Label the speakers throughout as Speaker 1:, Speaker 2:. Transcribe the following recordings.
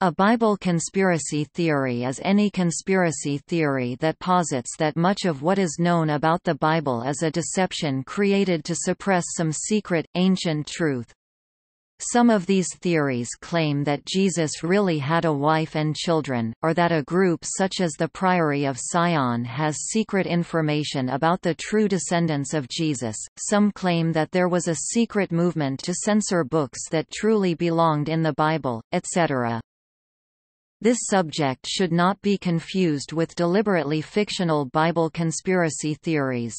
Speaker 1: A Bible conspiracy theory is any conspiracy theory that posits that much of what is known about the Bible is a deception created to suppress some secret, ancient truth. Some of these theories claim that Jesus really had a wife and children, or that a group such as the Priory of Sion has secret information about the true descendants of Jesus. Some claim that there was a secret movement to censor books that truly belonged in the Bible, etc. This subject should not be confused with deliberately fictional Bible conspiracy theories.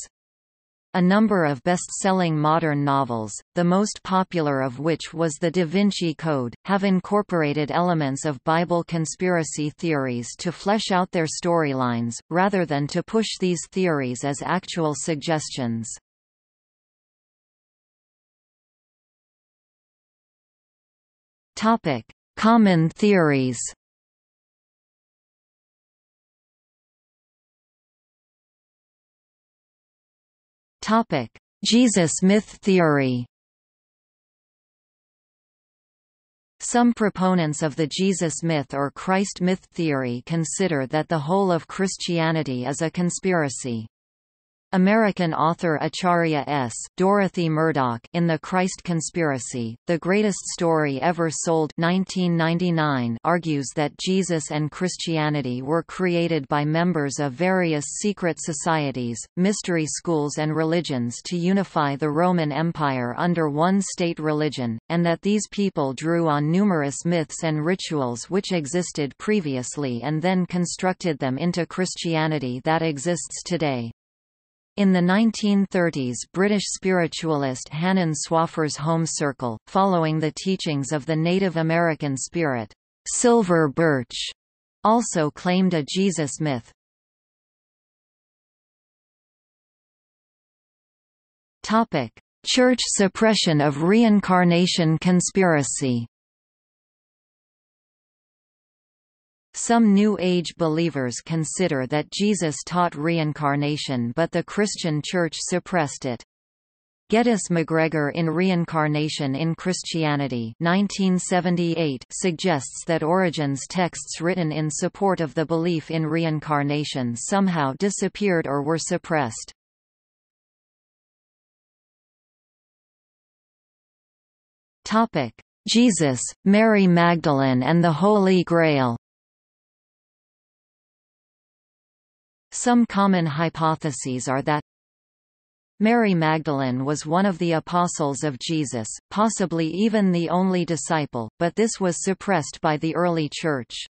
Speaker 1: A number of best-selling modern novels, the most popular of which was The Da Vinci Code, have incorporated elements of Bible conspiracy theories to flesh out their storylines, rather than to push these theories as actual suggestions. Common theories Topic: Jesus myth theory. Some proponents of the Jesus myth or Christ myth theory consider that the whole of Christianity is a conspiracy. American author Acharya S. Dorothy Murdock in The Christ Conspiracy, The Greatest Story Ever Sold 1999 argues that Jesus and Christianity were created by members of various secret societies, mystery schools and religions to unify the Roman Empire under one state religion, and that these people drew on numerous myths and rituals which existed previously and then constructed them into Christianity that exists today. In the 1930s British spiritualist Hannen Swaffer's Home Circle, following the teachings of the Native American spirit, Silver Birch, also claimed a Jesus myth. Church suppression of reincarnation conspiracy Some New Age believers consider that Jesus taught reincarnation but the Christian Church suppressed it. Geddes MacGregor in Reincarnation in Christianity 1978 suggests that Origen's texts written in support of the belief in reincarnation somehow disappeared or were suppressed. Jesus, Mary Magdalene and the Holy Grail Some common hypotheses are that Mary Magdalene was one of the apostles of Jesus, possibly even the only disciple, but this was suppressed by the early Church.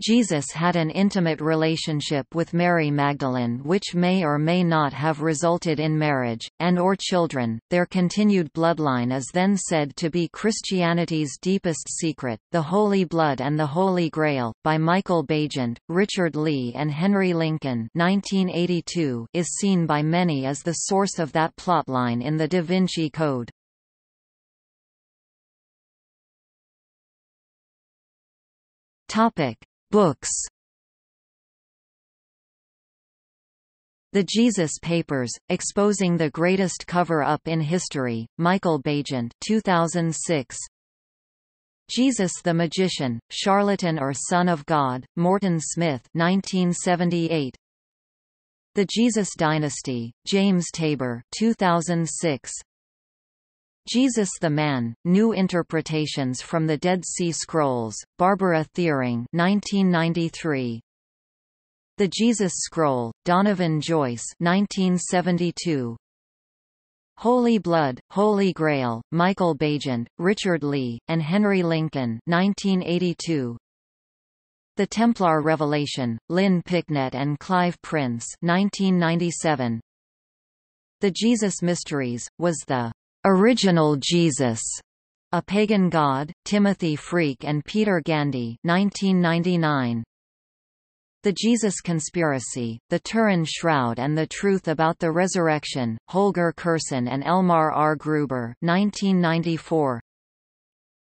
Speaker 1: Jesus had an intimate relationship with Mary Magdalene which may or may not have resulted in marriage, and or children. Their continued bloodline is then said to be Christianity's deepest secret. The Holy Blood and the Holy Grail, by Michael Baigent, Richard Leigh and Henry Lincoln 1982, is seen by many as the source of that plotline in the Da Vinci Code. Topic Books The Jesus Papers, Exposing the Greatest Cover-Up in History, Michael Baigent 2006. Jesus the Magician, Charlatan or Son of God, Morton Smith 1978. The Jesus Dynasty, James Tabor 2006. Jesus the Man, New Interpretations from the Dead Sea Scrolls, Barbara Thiering 1993. The Jesus Scroll, Donovan Joyce 1972. Holy Blood, Holy Grail, Michael Baigent, Richard Leigh, and Henry Lincoln 1982. The Templar Revelation, Lynn Picknett and Clive Prince 1997. The Jesus Mysteries, was the Original Jesus, A Pagan God, Timothy Freke and Peter Gandy 1999. The Jesus Conspiracy, The Turin Shroud and the Truth About the Resurrection, Holger Kersten and Elmar R. Gruber 1994.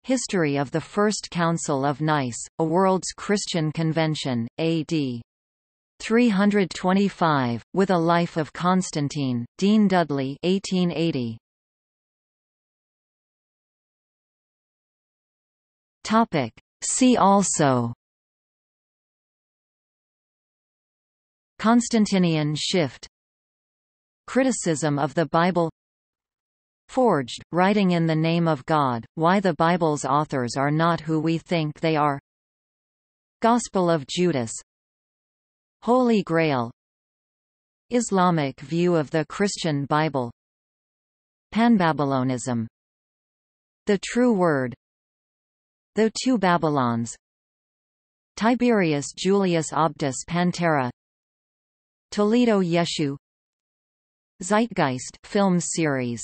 Speaker 1: History of the First Council of Nice, a World's Christian Convention, A.D. 325, with a Life of Constantine, Dean Dudley 1880. Topic: See also. Constantinian shift. Criticism of the Bible. Forged, writing in the name of God, why the Bible's authors are not who we think they are. Gospel of Judas. Holy Grail. Islamic view of the Christian Bible. Panbabylonism. The True Word The Two Babylons. Tiberius Julius Abdes Pantera. Toledot Yeshu. Zeitgeist film series